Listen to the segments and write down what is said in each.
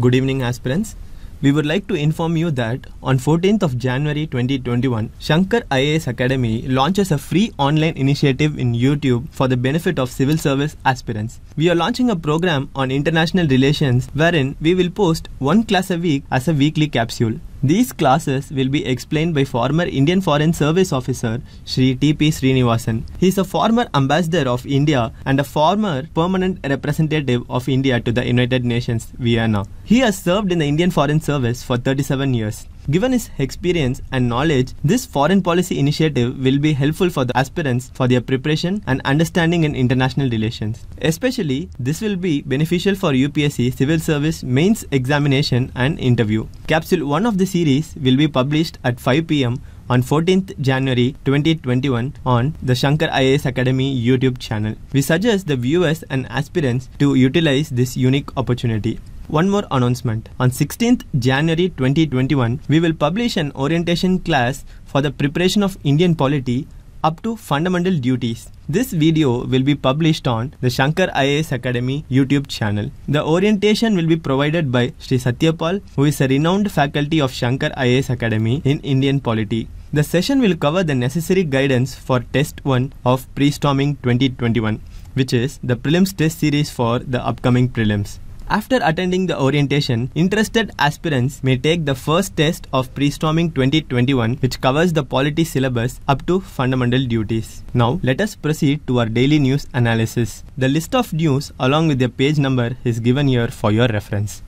Good evening, aspirants. We would like to inform you that on 14th of January 2021, Shankar IAS Academy launches a free online initiative in YouTube for the benefit of civil service aspirants. We are launching a program on international relations wherein we will post one class a week as a weekly capsule. These classes will be explained by former Indian Foreign Service officer Sri T.P. Sreenivasan. He is a former ambassador of India and a former permanent representative of India to the United Nations, Vienna. He has served in the Indian Foreign Service for 37 years. Given his experience and knowledge, this foreign policy initiative will be helpful for the aspirants for their preparation and understanding in international relations. Especially, this will be beneficial for UPSC Civil Service Mains Examination and Interview. Capsule 1 of the series will be published at 5 pm on 14th January 2021 on the Shankar IAS Academy YouTube channel. We suggest the viewers and aspirants to utilize this unique opportunity. One more announcement. On 16th January 2021, we will publish an orientation class for the preparation of Indian polity up to fundamental duties. This video will be published on the Shankar IAS Academy YouTube channel. The orientation will be provided by Sri Satyapal, who is a renowned faculty of Shankar IAS Academy in Indian polity. The session will cover the necessary guidance for Test 1 of Pre-Storming 2021, which is the prelims test series for the upcoming prelims. After attending the orientation, interested aspirants may take the first test of Pre-Storming 2021 which covers the polity syllabus up to fundamental duties. Now let us proceed to our daily news analysis. The list of news along with their page number is given here for your reference.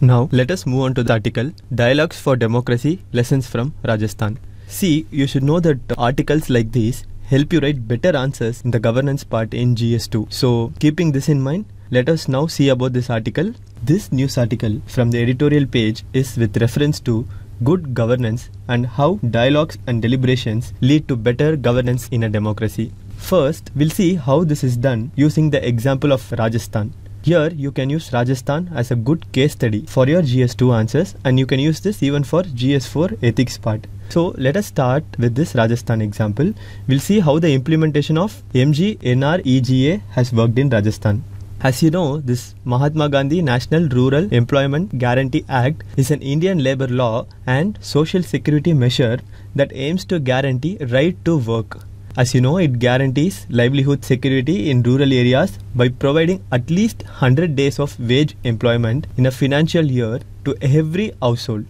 Now let us move on to the article Dialogues for Democracy Lessons from Rajasthan. See, you should know that articles like these help you write better answers in the governance part in GS2. So keeping this in mind, let us now see about this article. This news article from the editorial page is with reference to good governance and how dialogues and deliberations lead to better governance in a democracy. First, we'll see how this is done using the example of Rajasthan. Here, you can use Rajasthan as a good case study for your GS2 answers and you can use this even for GS4 ethics part. So let us start with this Rajasthan example. We'll see how the implementation of MGNREGA has worked in Rajasthan. As you know, this Mahatma Gandhi National Rural Employment Guarantee Act is an Indian labor law and social security measure that aims to guarantee right to work. As you know, it guarantees livelihood security in rural areas by providing at least 100 days of wage employment in a financial year to every household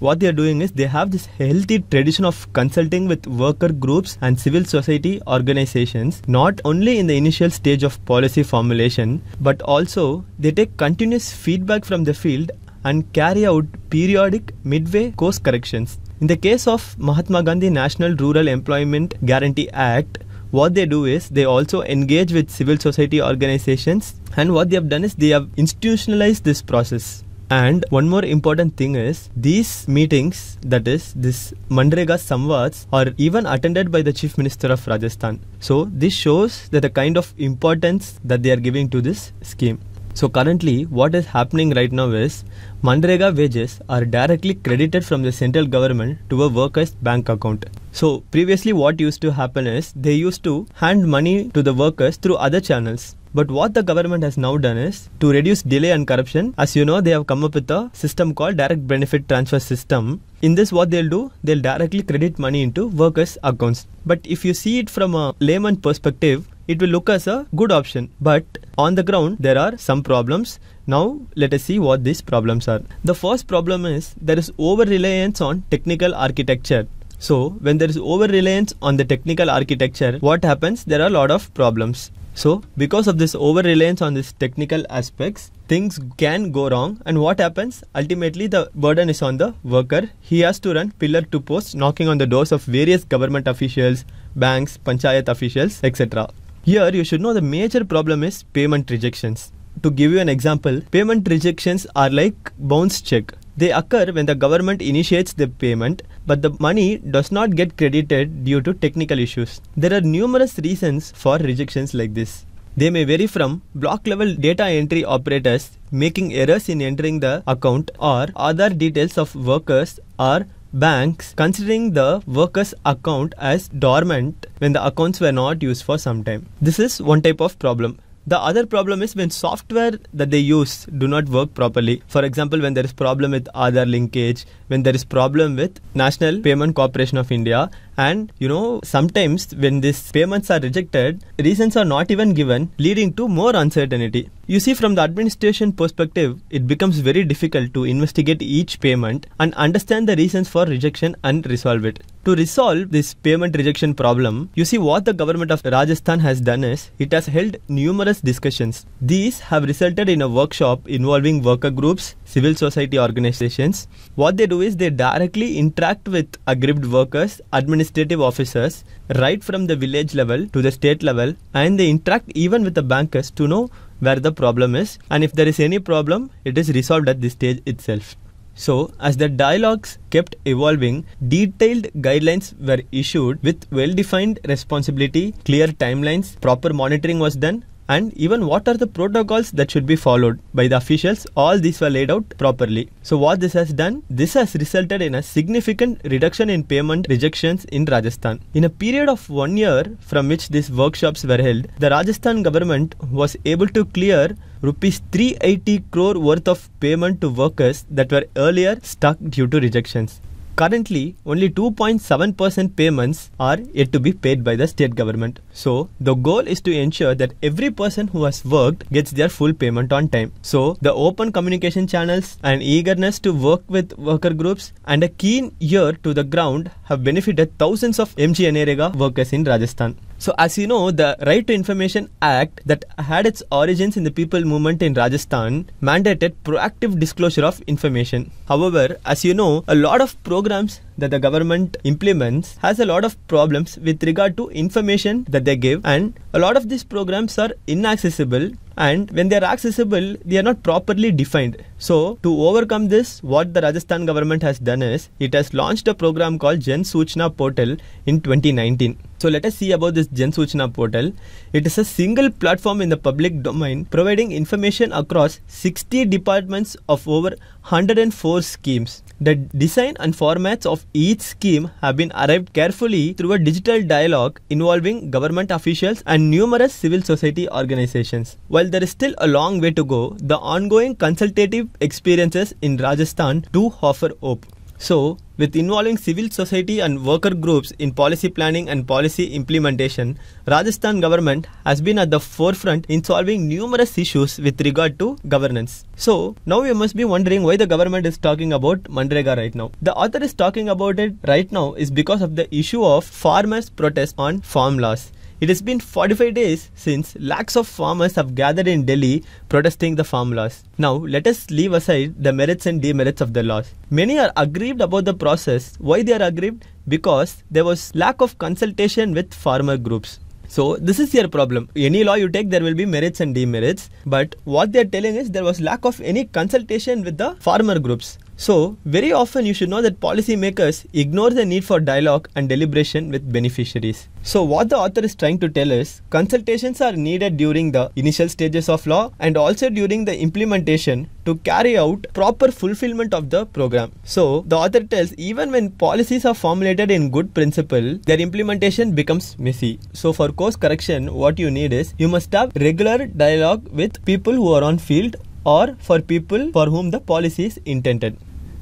what they are doing is they have this healthy tradition of consulting with worker groups and civil society organizations not only in the initial stage of policy formulation but also they take continuous feedback from the field and carry out periodic midway course corrections. In the case of Mahatma Gandhi National Rural Employment Guarantee Act what they do is they also engage with civil society organizations and what they have done is they have institutionalized this process and one more important thing is these meetings, that is, this Manrega Samvads, are even attended by the Chief Minister of Rajasthan. So this shows that the kind of importance that they are giving to this scheme. So currently, what is happening right now is Manrega wages are directly credited from the central government to a worker's bank account. So previously, what used to happen is they used to hand money to the workers through other channels. But what the government has now done is to reduce delay and corruption. As you know, they have come up with a system called direct benefit transfer system. In this, what they'll do, they'll directly credit money into workers' accounts. But if you see it from a layman perspective, it will look as a good option. But on the ground, there are some problems. Now, let us see what these problems are. The first problem is there is over reliance on technical architecture. So, when there is over reliance on the technical architecture, what happens? There are a lot of problems. So, because of this over reliance on these technical aspects, things can go wrong. And what happens? Ultimately, the burden is on the worker. He has to run pillar to post, knocking on the doors of various government officials, banks, panchayat officials, etc. Here, you should know the major problem is payment rejections. To give you an example, payment rejections are like bounce check. They occur when the government initiates the payment, but the money does not get credited due to technical issues. There are numerous reasons for rejections like this. They may vary from block level data entry operators making errors in entering the account or other details of workers or banks considering the worker's account as dormant when the accounts were not used for some time. This is one type of problem. The other problem is when software that they use do not work properly. For example, when there is problem with Aadhaar linkage, when there is problem with National Payment Corporation of India, and you know sometimes when these payments are rejected, reasons are not even given, leading to more uncertainty. You see, from the administration perspective, it becomes very difficult to investigate each payment and understand the reasons for rejection and resolve it. To resolve this payment rejection problem, you see what the government of Rajasthan has done is it has held numerous discussions. These have resulted in a workshop involving worker groups, civil society organizations. What they do is they directly interact with aggrieved workers, administrative officers, right from the village level to the state level, and they interact even with the bankers to know where the problem is and if there is any problem, it is resolved at this stage itself. So, as the dialogues kept evolving, detailed guidelines were issued with well defined responsibility, clear timelines, proper monitoring was done, and even what are the protocols that should be followed by the officials? All these were laid out properly. So what this has done? This has resulted in a significant reduction in payment rejections in rajasthan. In a period of 1 year from which these workshops were held the rajasthan government was able to clear rupees 380 crore worth of payment to workers that were earlier stuck due to rejections. Currently, only 2.7% payments are yet to be paid by the state government. So, the goal is to ensure that every person who has worked gets their full payment on time. So, the open communication channels and eagerness to work with worker groups and a keen ear to the ground have benefited thousands of MGNREGA workers in Rajasthan. So, as you know, the Right to Information Act that had its origins in the people movement in Rajasthan mandated proactive disclosure of information. However, as you know, a lot of programs that the government implements has a lot of problems with regard to information that they give and a lot of these programs are inaccessible and when they are accessible they are not properly defined so to overcome this what the rajasthan government has done is it has launched a program called jan Soochna portal in 2019 so let us see about this Jan Soochna portal. It is a single platform in the public domain providing information across 60 departments of over 104 schemes. The design and formats of each scheme have been arrived carefully through a digital dialogue involving government officials and numerous civil society organizations. While there is still a long way to go, the ongoing consultative experiences in Rajasthan do offer hope. So, with involving civil society and worker groups in policy planning and policy implementation, Rajasthan government has been at the forefront in solving numerous issues with regard to governance. So, now you must be wondering why the government is talking about Manrega right now. The author is talking about it right now is because of the issue of farmers' protest on farm laws. It has been 45 days since lakhs of farmers have gathered in Delhi protesting the farm laws. Now, let us leave aside the merits and demerits of the laws. Many are aggrieved about the process. Why they are aggrieved? Because there was lack of consultation with farmer groups. So this is your problem. Any law you take, there will be merits and demerits. But what they are telling is there was lack of any consultation with the farmer groups. So, very often you should know that policymakers ignore the need for dialogue and deliberation with beneficiaries. So, what the author is trying to tell is consultations are needed during the initial stages of law and also during the implementation to carry out proper fulfillment of the program. So, the author tells even when policies are formulated in good principle, their implementation becomes messy. So, for course correction, what you need is you must have regular dialogue with people who are on field or for people for whom the policy is intended.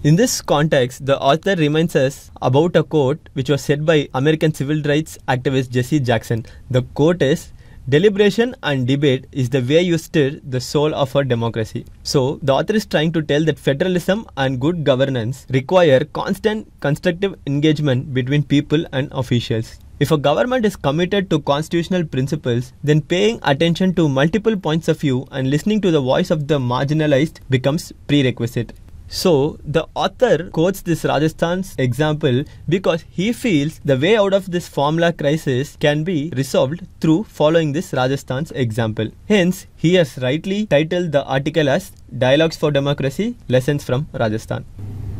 In this context, the author reminds us about a quote which was said by American civil rights activist Jesse Jackson. The quote is Deliberation and debate is the way you stir the soul of a democracy. So, the author is trying to tell that federalism and good governance require constant constructive engagement between people and officials. If a government is committed to constitutional principles, then paying attention to multiple points of view and listening to the voice of the marginalized becomes prerequisite. So the author quotes this Rajasthan's example because he feels the way out of this farm law crisis can be resolved through following this Rajasthan's example. Hence, he has rightly titled the article as Dialogues for Democracy Lessons from Rajasthan.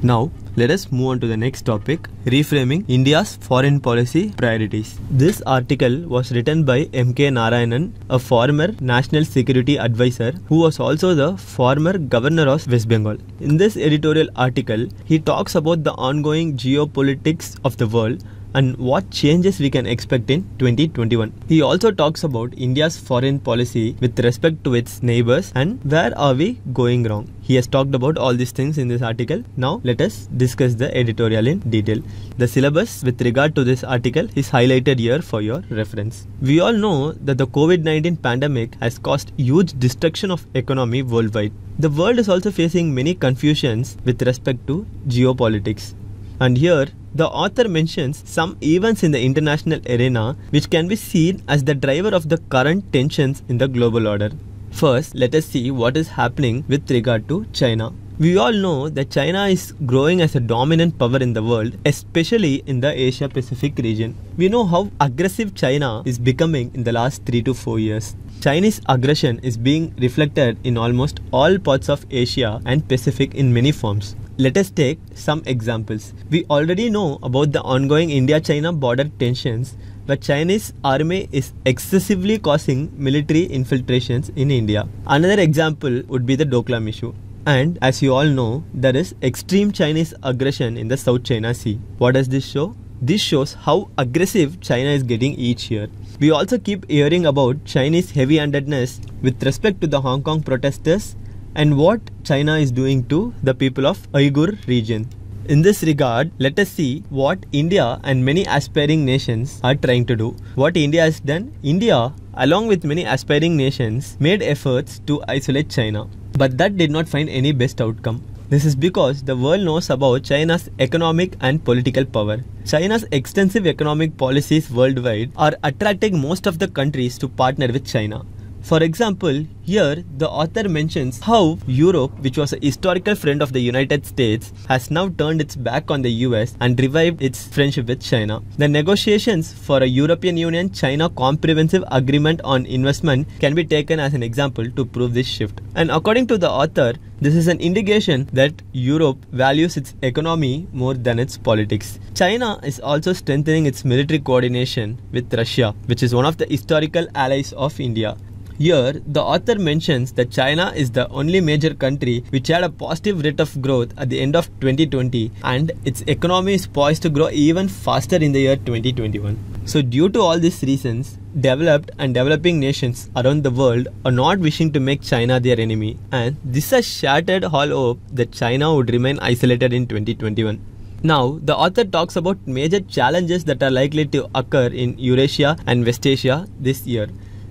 Now, let us move on to the next topic reframing India's foreign policy priorities. This article was written by M.K. Narayanan, a former national security advisor who was also the former governor of West Bengal. In this editorial article, he talks about the ongoing geopolitics of the world and what changes we can expect in 2021. He also talks about India's foreign policy with respect to its neighbors and where are we going wrong. He has talked about all these things in this article. Now let us discuss the editorial in detail. The syllabus with regard to this article is highlighted here for your reference. We all know that the COVID-19 pandemic has caused huge destruction of economy worldwide. The world is also facing many confusions with respect to geopolitics. And here, the author mentions some events in the international arena which can be seen as the driver of the current tensions in the global order. First, let us see what is happening with regard to China. We all know that China is growing as a dominant power in the world, especially in the Asia Pacific region. We know how aggressive China is becoming in the last 3 to 4 years. Chinese aggression is being reflected in almost all parts of Asia and Pacific in many forms. Let us take some examples. We already know about the ongoing India-China border tensions where Chinese army is excessively causing military infiltrations in India. Another example would be the Doklam issue. And as you all know, there is extreme Chinese aggression in the South China Sea. What does this show? This shows how aggressive China is getting each year. We also keep hearing about Chinese heavy-handedness with respect to the Hong Kong protesters and what China is doing to the people of Uyghur region. In this regard, let us see what India and many aspiring nations are trying to do. What India has done? India, along with many aspiring nations, made efforts to isolate China. But that did not find any best outcome. This is because the world knows about China's economic and political power. China's extensive economic policies worldwide are attracting most of the countries to partner with China. For example, here the author mentions how Europe, which was a historical friend of the United States, has now turned its back on the US and revived its friendship with China. The negotiations for a European Union China comprehensive agreement on investment can be taken as an example to prove this shift. And according to the author, this is an indication that Europe values its economy more than its politics. China is also strengthening its military coordination with Russia, which is one of the historical allies of India. Here, the author mentions that China is the only major country which had a positive rate of growth at the end of 2020 and its economy is poised to grow even faster in the year 2021. So due to all these reasons, developed and developing nations around the world are not wishing to make China their enemy and this has shattered all hope that China would remain isolated in 2021. Now, the author talks about major challenges that are likely to occur in Eurasia and West Asia this year.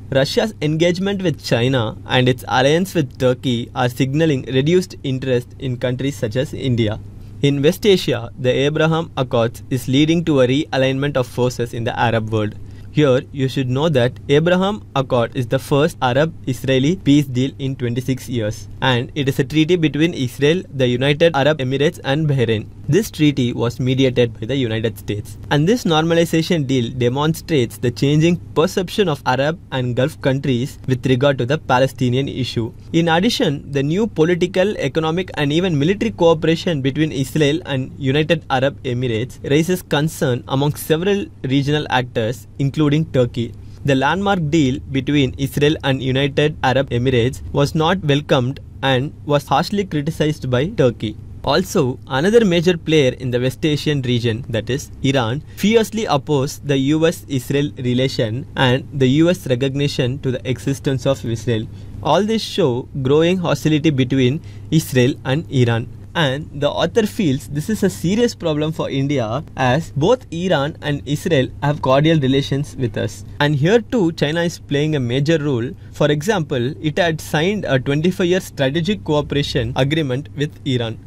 Russia's engagement with China and its alliance with Turkey are signaling reduced interest in countries such as India. In West Asia, the Abraham Accords is leading to a realignment of forces in the Arab world. Here, you should know that Abraham Accord is the first Arab-Israeli peace deal in 26 years and it is a treaty between Israel, the United Arab Emirates and Bahrain. This treaty was mediated by the United States and this normalization deal demonstrates the changing perception of Arab and Gulf countries with regard to the Palestinian issue. In addition, the new political, economic and even military cooperation between Israel and United Arab Emirates raises concern among several regional actors including including Turkey. The landmark deal between Israel and United Arab Emirates was not welcomed and was harshly criticized by Turkey. Also, another major player in the West Asian region, that is Iran, fiercely opposed the US-Israel relation and the US recognition to the existence of Israel. All this show growing hostility between Israel and Iran and the author feels this is a serious problem for India as both Iran and Israel have cordial relations with us. And here too, China is playing a major role. For example, it had signed a 25 year strategic cooperation agreement with Iran.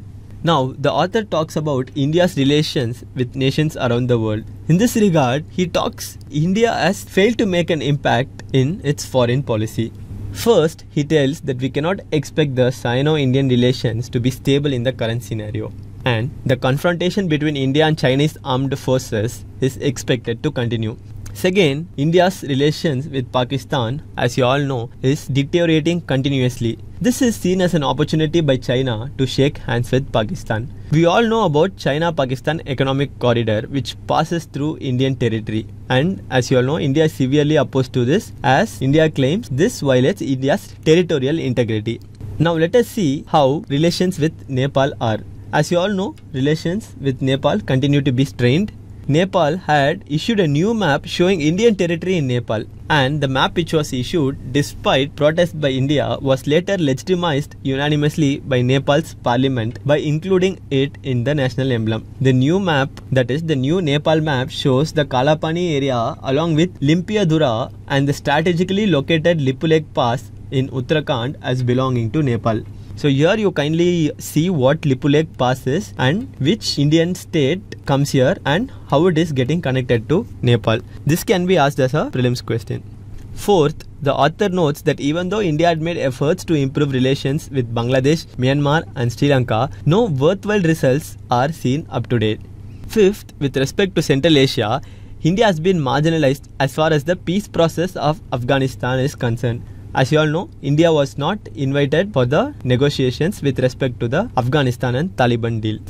Now, the author talks about India's relations with nations around the world. In this regard, he talks India has failed to make an impact in its foreign policy. First, he tells that we cannot expect the Sino-Indian relations to be stable in the current scenario. And the confrontation between India and Chinese armed forces is expected to continue. Second, India's relations with Pakistan, as you all know, is deteriorating continuously. This is seen as an opportunity by China to shake hands with Pakistan. We all know about China-Pakistan economic corridor which passes through Indian territory. And as you all know, India is severely opposed to this as India claims this violates India's territorial integrity. Now let us see how relations with Nepal are. As you all know, relations with Nepal continue to be strained Nepal had issued a new map showing Indian territory in Nepal, and the map which was issued despite protest by India was later legitimized unanimously by Nepal's parliament by including it in the national emblem. The new map, that is, the new Nepal map, shows the Kalapani area along with Limpiyadhura and the strategically located Lipulekh Pass in Uttarakhand as belonging to Nepal. So here you kindly see what Lipulekh Pass is and which Indian state comes here and how it is getting connected to Nepal. This can be asked as a prelims question. Fourth, the author notes that even though India had made efforts to improve relations with Bangladesh, Myanmar and Sri Lanka, no worthwhile results are seen up to date. Fifth, with respect to Central Asia, India has been marginalized as far as the peace process of Afghanistan is concerned. As you all know, India was not invited for the negotiations with respect to the Afghanistan and Taliban deal.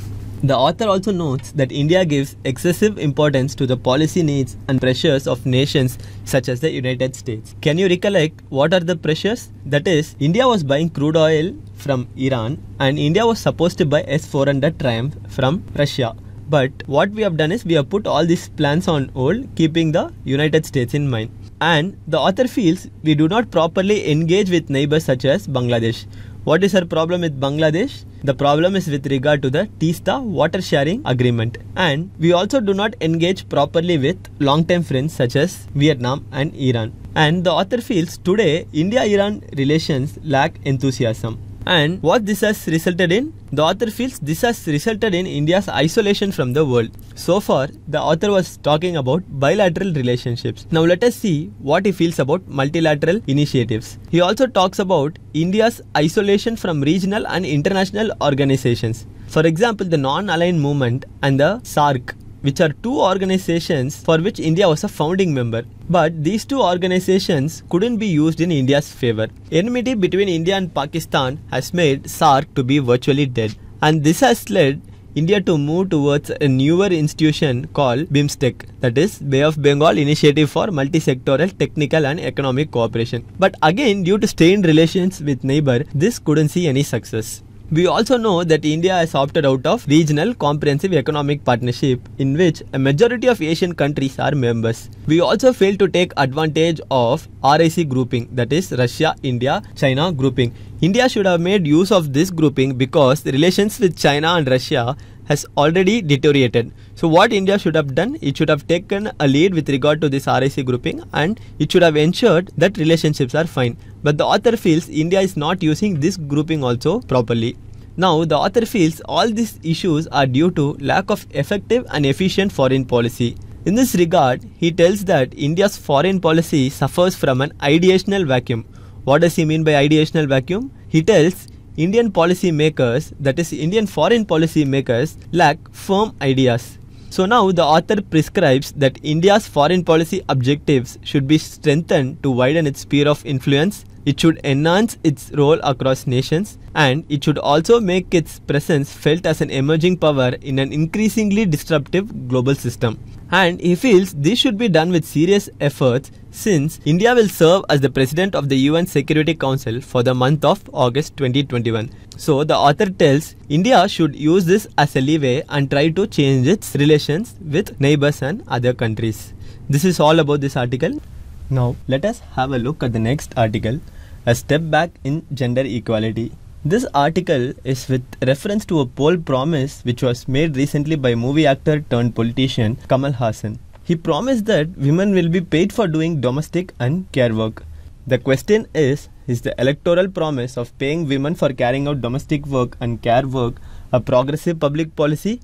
The author also notes that India gives excessive importance to the policy needs and pressures of nations such as the United States. Can you recollect what are the pressures? That is, India was buying crude oil from Iran and India was supposed to buy S-400 Triumf from Russia. But what we have done is we have put all these plans on hold, keeping the United States in mind. And the author feels we do not properly engage with neighbors such as Bangladesh. What is our problem with Bangladesh? The problem is with regard to the Tista water sharing agreement. And we also do not engage properly with long term friends such as Vietnam and Iran. And the author feels today India Iran relations lack enthusiasm. And what this has resulted in? The author feels this has resulted in India's isolation from the world. So far, the author was talking about bilateral relationships. Now let us see what he feels about multilateral initiatives. He also talks about India's isolation from regional and international organizations. For example, the non-aligned movement and the SAARC which are two organizations for which India was a founding member. But these two organizations couldn't be used in India's favor. Enmity between India and Pakistan has made SAARC to be virtually dead. And this has led India to move towards a newer institution called BIMSTEC, that is Bay of Bengal Initiative for Multi-Sectoral Technical and Economic Cooperation. But again, due to strained relations with neighbor, this couldn't see any success. We also know that India has opted out of regional comprehensive economic partnership in which a majority of Asian countries are members. We also failed to take advantage of RIC grouping that is Russia, India, China grouping. India should have made use of this grouping because the relations with China and Russia has already deteriorated. So what India should have done, it should have taken a lead with regard to this RIC grouping and it should have ensured that relationships are fine. But the author feels India is not using this grouping also properly. Now, the author feels all these issues are due to lack of effective and efficient foreign policy. In this regard, he tells that India's foreign policy suffers from an ideational vacuum. What does he mean by ideational vacuum? He tells Indian policy makers, that is, Indian foreign policy makers, lack firm ideas. So now the author prescribes that India's foreign policy objectives should be strengthened to widen its sphere of influence. It should enhance its role across nations and it should also make its presence felt as an emerging power in an increasingly disruptive global system. And he feels this should be done with serious efforts since India will serve as the president of the UN Security Council for the month of August 2021. So the author tells India should use this as a leeway and try to change its relations with neighbors and other countries. This is all about this article. Now let us have a look at the next article, a step back in gender equality. This article is with reference to a poll promise which was made recently by movie actor turned politician Kamal Haasan. He promised that women will be paid for doing domestic and care work. The question is Is the electoral promise of paying women for carrying out domestic work and care work a progressive public policy?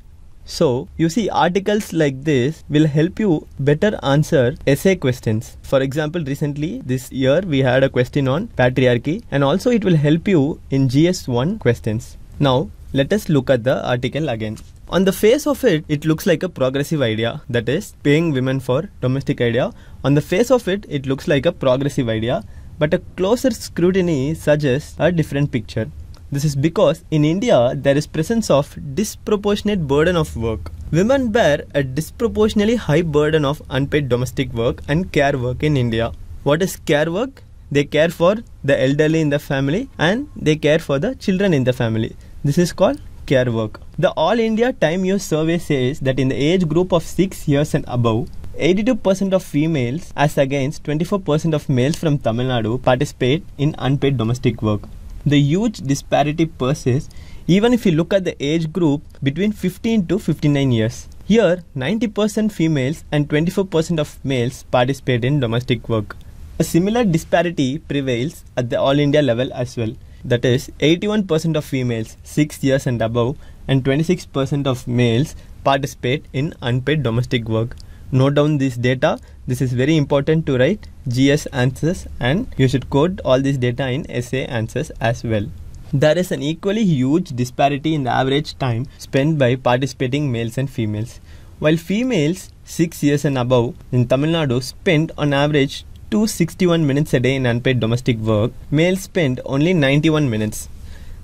So, you see, articles like this will help you better answer essay questions. For example, recently this year we had a question on patriarchy, and also it will help you in GS1 questions. Now, let us look at the article again. On the face of it, it looks like a progressive idea, that is, paying women for domestic idea. On the face of it, it looks like a progressive idea, but a closer scrutiny suggests a different picture. This is because in India there is presence of disproportionate burden of work. Women bear a disproportionately high burden of unpaid domestic work and care work in India. What is care work? They care for the elderly in the family and they care for the children in the family. This is called care work. The All India Time Use Survey says that in the age group of 6 years and above, 82% of females as against 24% of males from Tamil Nadu participate in unpaid domestic work. The huge disparity persists even if you look at the age group between 15 to 59 years. Here, 90% females and 24% of males participate in domestic work. A similar disparity prevails at the all India level as well. That is, 81% of females 6 years and above and 26% of males participate in unpaid domestic work. Note down this data. This is very important to write GS answers and you should code all this data in essay answers as well. There is an equally huge disparity in the average time spent by participating males and females. While females 6 years and above in Tamil Nadu spend on average 261 minutes a day in unpaid domestic work, males spend only 91 minutes.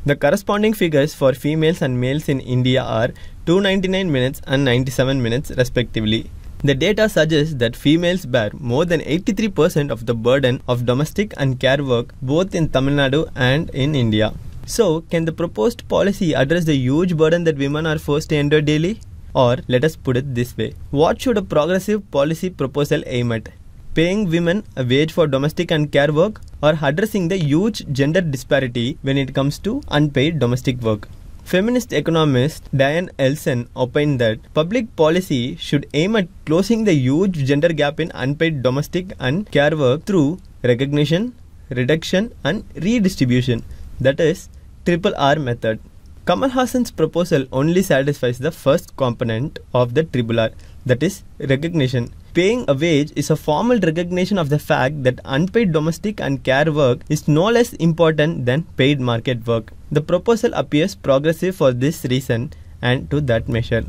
The corresponding figures for females and males in India are 299 minutes and 97 minutes respectively. The data suggests that females bear more than 83% of the burden of domestic and care work both in Tamil Nadu and in India. So, can the proposed policy address the huge burden that women are forced to endure daily? Or let us put it this way What should a progressive policy proposal aim at? Paying women a wage for domestic and care work, or addressing the huge gender disparity when it comes to unpaid domestic work? Feminist economist Diane Elson opined that public policy should aim at closing the huge gender gap in unpaid domestic and care work through recognition, reduction, and redistribution that is triple R method. Kamal Haasan's proposal only satisfies the first component of the triple R, that is recognition. Paying a wage is a formal recognition of the fact that unpaid domestic and care work is no less important than paid market work. The proposal appears progressive for this reason and to that measure.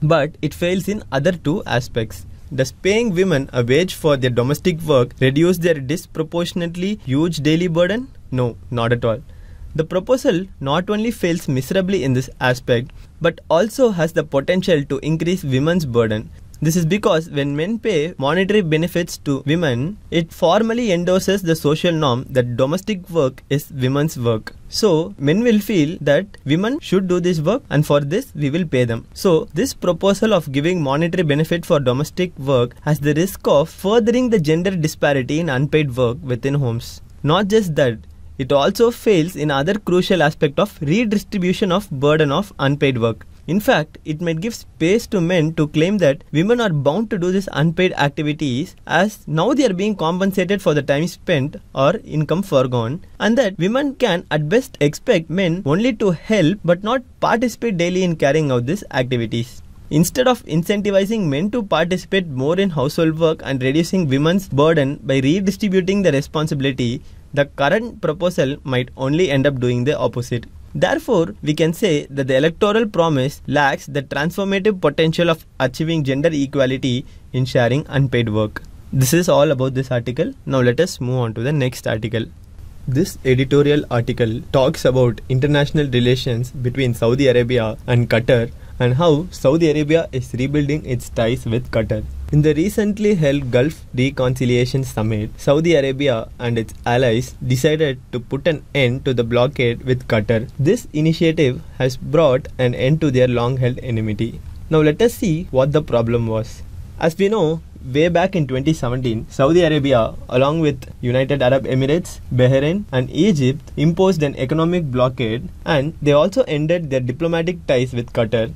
But it fails in other two aspects. Does paying women a wage for their domestic work reduce their disproportionately huge daily burden? No, not at all. The proposal not only fails miserably in this aspect, but also has the potential to increase women's burden. This is because when men pay monetary benefits to women, it formally endorses the social norm that domestic work is women's work. So, men will feel that women should do this work and for this we will pay them. So, this proposal of giving monetary benefit for domestic work has the risk of furthering the gender disparity in unpaid work within homes. Not just that, it also fails in other crucial aspect of redistribution of burden of unpaid work. In fact, it might give space to men to claim that women are bound to do these unpaid activities as now they are being compensated for the time spent or income foregone and that women can at best expect men only to help but not participate daily in carrying out these activities. Instead of incentivizing men to participate more in household work and reducing women's burden by redistributing the responsibility, the current proposal might only end up doing the opposite. Therefore, we can say that the electoral promise lacks the transformative potential of achieving gender equality in sharing unpaid work. This is all about this article. Now let us move on to the next article. This editorial article talks about international relations between Saudi Arabia and Qatar and how Saudi Arabia is rebuilding its ties with Qatar. In the recently held Gulf Reconciliation Summit, Saudi Arabia and its allies decided to put an end to the blockade with Qatar. This initiative has brought an end to their long held enmity. Now let us see what the problem was. As we know, way back in 2017, Saudi Arabia, along with United Arab Emirates, Bahrain, and Egypt, imposed an economic blockade and they also ended their diplomatic ties with Qatar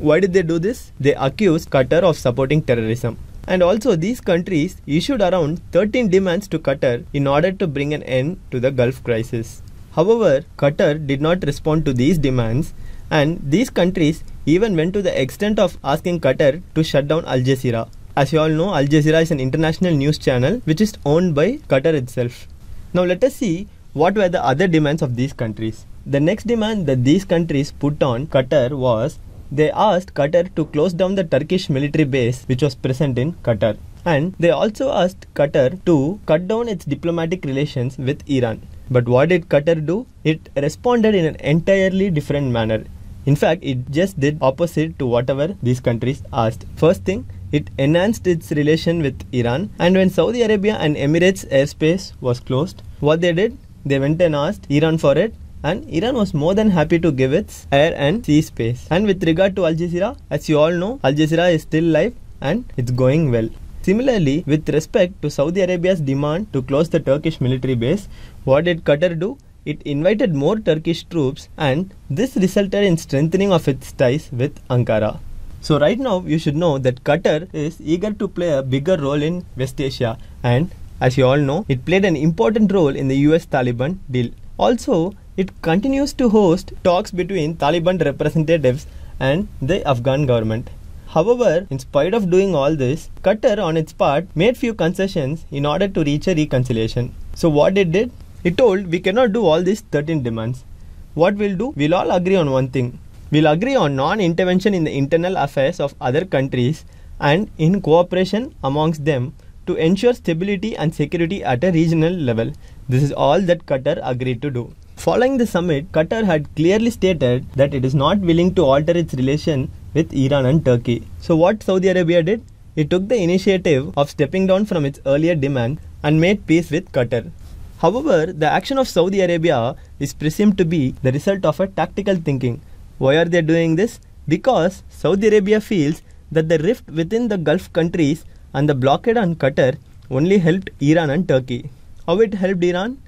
why did they do this? They accused Qatar of supporting terrorism. And also, these countries issued around 13 demands to Qatar in order to bring an end to the Gulf crisis. However, Qatar did not respond to these demands, and these countries even went to the extent of asking Qatar to shut down Al Jazeera. As you all know, Al Jazeera is an international news channel which is owned by Qatar itself. Now, let us see what were the other demands of these countries. The next demand that these countries put on Qatar was they asked Qatar to close down the Turkish military base which was present in Qatar. And they also asked Qatar to cut down its diplomatic relations with Iran. But what did Qatar do? It responded in an entirely different manner. In fact, it just did opposite to whatever these countries asked. First thing, it enhanced its relation with Iran and when Saudi Arabia and Emirates airspace was closed, what they did? They went and asked Iran for it and Iran was more than happy to give its air and sea space. And with regard to Al Jazeera, as you all know, Al Jazeera is still live and it's going well. Similarly, with respect to Saudi Arabia's demand to close the Turkish military base, what did Qatar do? It invited more Turkish troops and this resulted in strengthening of its ties with Ankara. So right now you should know that Qatar is eager to play a bigger role in West Asia and as you all know it played an important role in the US Taliban deal. Also it continues to host talks between Taliban representatives and the Afghan government. However, in spite of doing all this, Qatar on its part made few concessions in order to reach a reconciliation. So what it did? It told we cannot do all these 13 demands. What we'll do? We'll all agree on one thing We'll agree on non-intervention in the internal affairs of other countries and in cooperation amongst them to ensure stability and security at a regional level. This is all that Qatar agreed to do. Following the summit, Qatar had clearly stated that it is not willing to alter its relation with Iran and Turkey. So what Saudi Arabia did? It took the initiative of stepping down from its earlier demand and made peace with Qatar. However, the action of Saudi Arabia is presumed to be the result of a tactical thinking why are they doing this? Because Saudi Arabia feels that the rift within the Gulf countries and the blockade on Qatar only helped Iran and Turkey. How it helped Iran?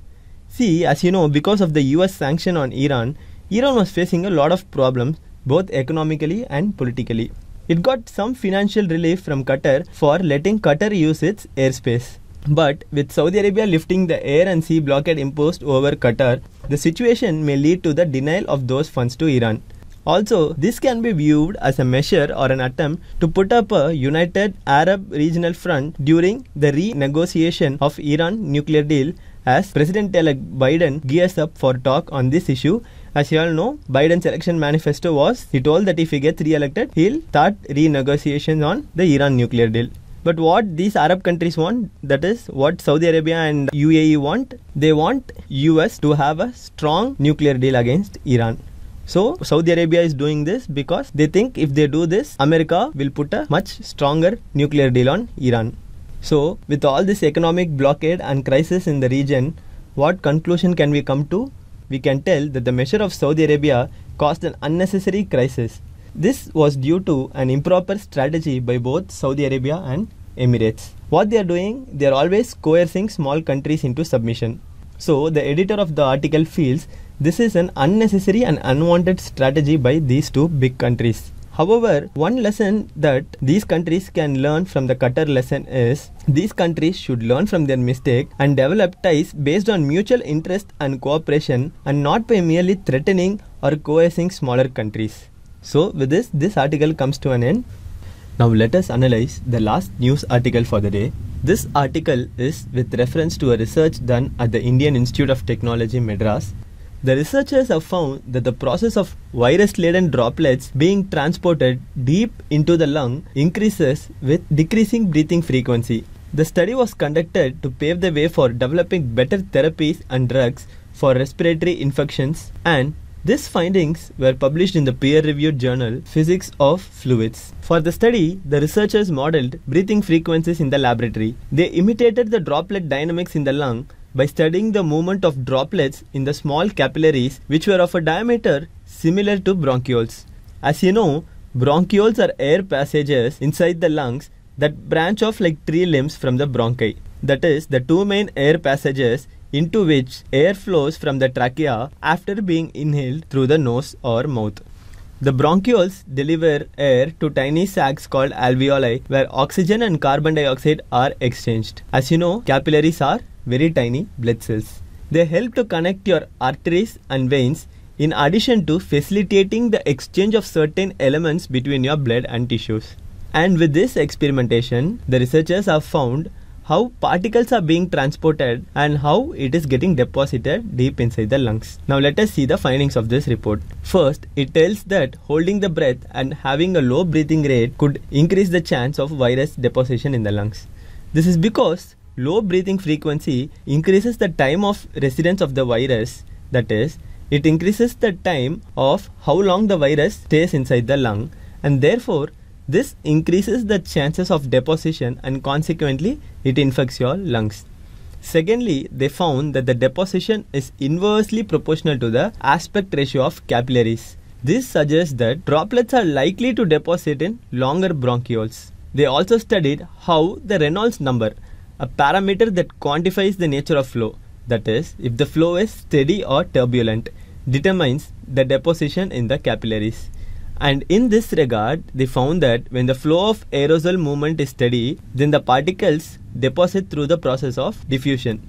See, as you know, because of the US sanction on Iran, Iran was facing a lot of problems both economically and politically. It got some financial relief from Qatar for letting Qatar use its airspace. But with Saudi Arabia lifting the air and sea blockade imposed over Qatar, the situation may lead to the denial of those funds to Iran. Also, this can be viewed as a measure or an attempt to put up a united Arab regional front during the renegotiation of Iran nuclear deal as President-elect Biden gears up for talk on this issue. As you all know, Biden's election manifesto was he told that if he gets re-elected, he'll start renegotiations on the Iran nuclear deal. But what these Arab countries want, that is what Saudi Arabia and UAE want, they want US to have a strong nuclear deal against Iran. So Saudi Arabia is doing this because they think if they do this, America will put a much stronger nuclear deal on Iran. So with all this economic blockade and crisis in the region, what conclusion can we come to? We can tell that the measure of Saudi Arabia caused an unnecessary crisis. This was due to an improper strategy by both Saudi Arabia and Emirates. What they are doing, they are always coercing small countries into submission. So the editor of the article feels this is an unnecessary and unwanted strategy by these two big countries. However, one lesson that these countries can learn from the Qatar lesson is these countries should learn from their mistake and develop ties based on mutual interest and cooperation and not by merely threatening or coercing smaller countries. So, with this, this article comes to an end. Now, let us analyze the last news article for the day. This article is with reference to a research done at the Indian Institute of Technology Madras the researchers have found that the process of virus laden droplets being transported deep into the lung increases with decreasing breathing frequency. The study was conducted to pave the way for developing better therapies and drugs for respiratory infections and these findings were published in the peer-reviewed journal Physics of Fluids. For the study, the researchers modeled breathing frequencies in the laboratory. They imitated the droplet dynamics in the lung by studying the movement of droplets in the small capillaries which were of a diameter similar to bronchioles. As you know, bronchioles are air passages inside the lungs that branch off like tree limbs from the bronchi. That is, the two main air passages into which air flows from the trachea after being inhaled through the nose or mouth. The bronchioles deliver air to tiny sacs called alveoli where oxygen and carbon dioxide are exchanged. As you know, capillaries are very tiny blood cells. They help to connect your arteries and veins in addition to facilitating the exchange of certain elements between your blood and tissues. And with this experimentation, the researchers have found how particles are being transported and how it is getting deposited deep inside the lungs. Now let us see the findings of this report. First, it tells that holding the breath and having a low breathing rate could increase the chance of virus deposition in the lungs. This is because Low breathing frequency increases the time of residence of the virus, that is, it increases the time of how long the virus stays inside the lung and therefore this increases the chances of deposition and consequently it infects your lungs. Secondly, they found that the deposition is inversely proportional to the aspect ratio of capillaries. This suggests that droplets are likely to deposit in longer bronchioles. They also studied how the Reynolds number, a parameter that quantifies the nature of flow, that is, if the flow is steady or turbulent, determines the deposition in the capillaries. And in this regard, they found that when the flow of aerosol movement is steady, then the particles deposit through the process of diffusion.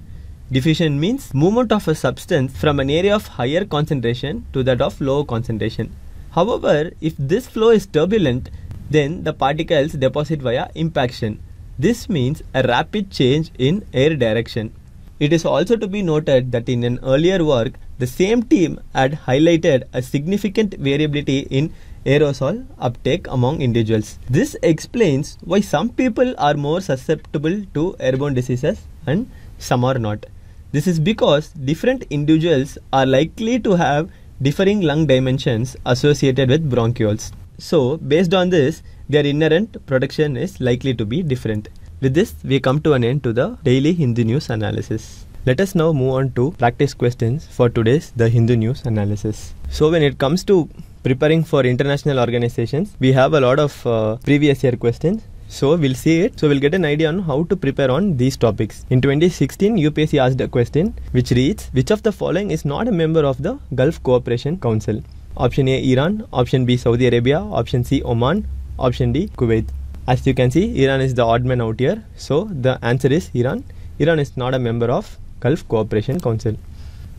Diffusion means movement of a substance from an area of higher concentration to that of lower concentration. However, if this flow is turbulent, then the particles deposit via impaction. This means a rapid change in air direction. It is also to be noted that in an earlier work, the same team had highlighted a significant variability in aerosol uptake among individuals. This explains why some people are more susceptible to airborne diseases and some are not. This is because different individuals are likely to have differing lung dimensions associated with bronchioles. So, based on this, their inherent production is likely to be different. With this, we come to an end to the daily Hindu news analysis. Let us now move on to practice questions for today's The Hindu News analysis. So, when it comes to preparing for international organizations, we have a lot of uh, previous year questions so we'll see it. So we'll get an idea on how to prepare on these topics. In 2016, UPSC asked a question which reads, which of the following is not a member of the Gulf Cooperation Council? Option A, Iran. Option B, Saudi Arabia. Option C, Oman. Option D, Kuwait. As you can see, Iran is the odd man out here. So the answer is Iran. Iran is not a member of Gulf Cooperation Council.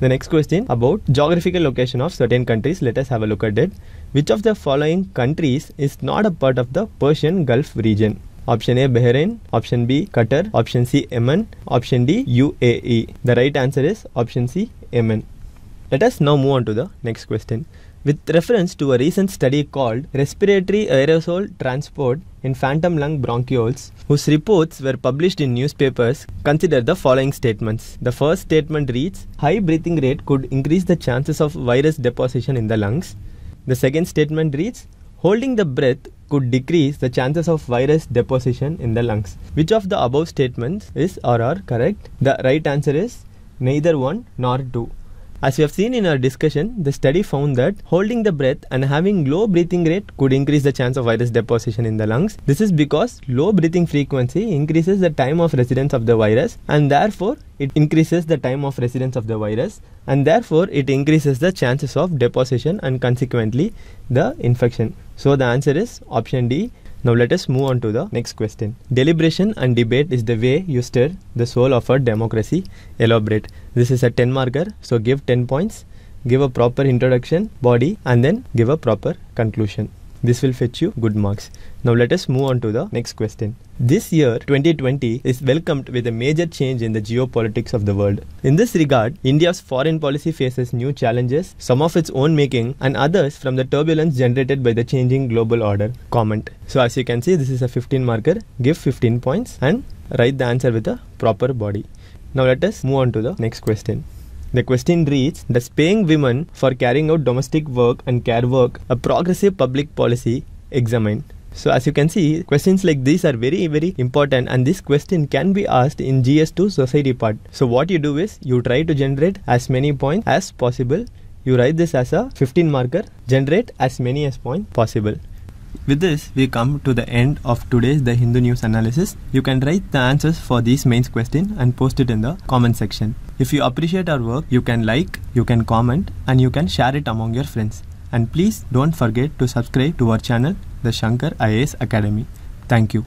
The next question about geographical location of certain countries. Let us have a look at it. Which of the following countries is not a part of the Persian Gulf region? Option A Bahrain, option B Qatar, option C Yemen, option D UAE. The right answer is option C Yemen. Let us now move on to the next question. With reference to a recent study called Respiratory Aerosol Transport in Phantom Lung Bronchioles, whose reports were published in newspapers, consider the following statements. The first statement reads High breathing rate could increase the chances of virus deposition in the lungs. The second statement reads Holding the breath could decrease the chances of virus deposition in the lungs. Which of the above statements is or are correct? The right answer is neither one nor two. As we have seen in our discussion, the study found that holding the breath and having low breathing rate could increase the chance of virus deposition in the lungs. This is because low breathing frequency increases the time of residence of the virus and therefore it increases the time of residence of the virus and therefore it increases the chances of deposition and consequently the infection. So the answer is option D now let us move on to the next question. Deliberation and debate is the way you stir the soul of a democracy. Elaborate. This is a 10 marker, so give 10 points, give a proper introduction, body, and then give a proper conclusion. This will fetch you good marks. Now let us move on to the next question. This year, 2020, is welcomed with a major change in the geopolitics of the world. In this regard, India's foreign policy faces new challenges, some of its own making, and others from the turbulence generated by the changing global order. Comment. So, as you can see, this is a 15 marker. Give 15 points and write the answer with a proper body. Now, let us move on to the next question. The question reads Does paying women for carrying out domestic work and care work a progressive public policy examine? So as you can see, questions like these are very, very important and this question can be asked in GS2 society part. So what you do is you try to generate as many points as possible. You write this as a 15 marker, generate as many as points possible. With this, we come to the end of today's The Hindu News analysis. You can write the answers for these mains question and post it in the comment section. If you appreciate our work, you can like, you can comment, and you can share it among your friends. And please don't forget to subscribe to our channel, the Shankar IAS Academy. Thank you.